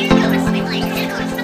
you know a swim like oh,